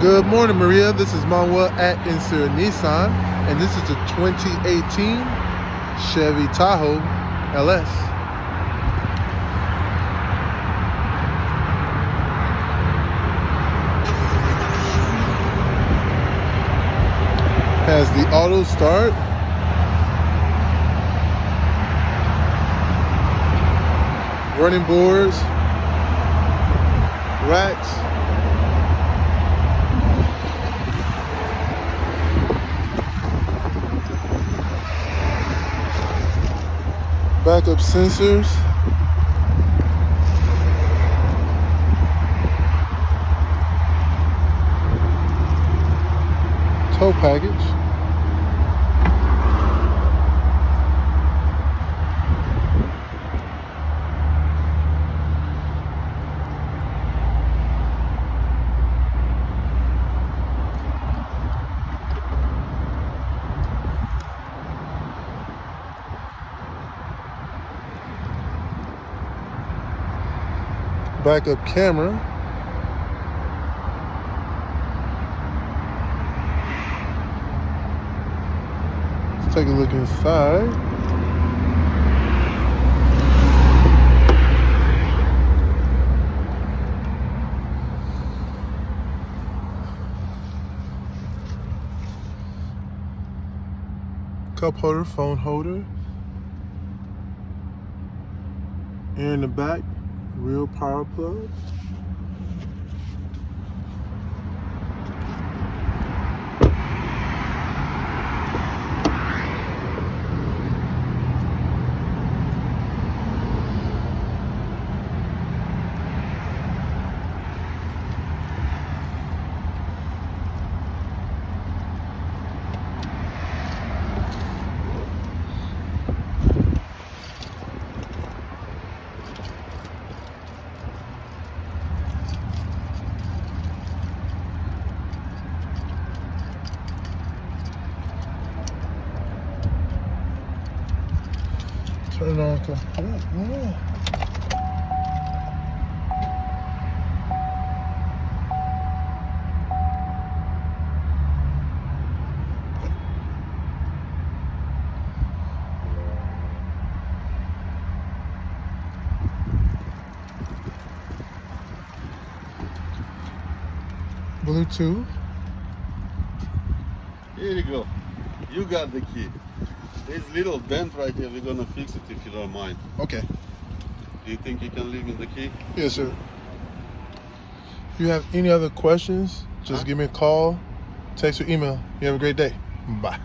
Good morning, Maria. This is Manuel at Ancira Nissan, and this is the 2018 Chevy Tahoe LS. Has the auto start. Running boards, racks, backup sensors. Tow package. Backup camera. Let's take a look inside. Cup holder, phone holder. Here in the back, real power plug. Turn it on. to-. Bluetooth. Here you go. You got the key. This little dent right here, we're gonna fix it if you don't mind. Okay. Do you think you can leave me the key? Yes, sir. If you have any other questions, just Huh? give me a call, text, or email. You have a great day. Bye.